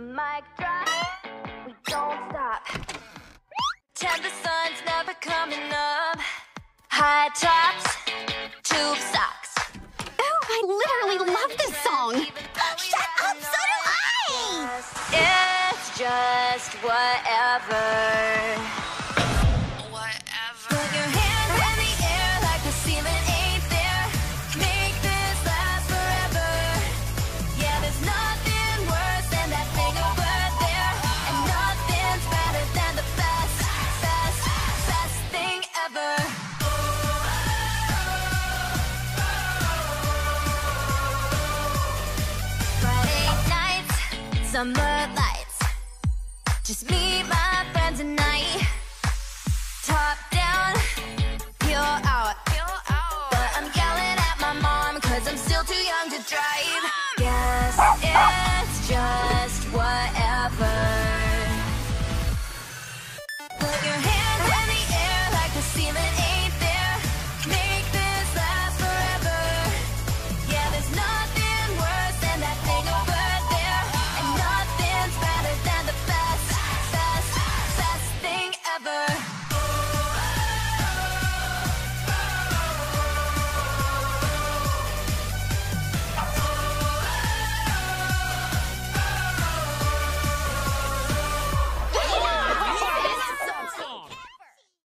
mic drop, we don't stop. Pretend the sun's never coming up. High tops, tube socks. Oh, I literally love this song. Shut up, so do I. It's just whatever. Whatever. Summer lights. Just me, my friends, and I. Top down, pure out. But I'm yelling at my mom, cause I'm still too young to drive. Guess it's just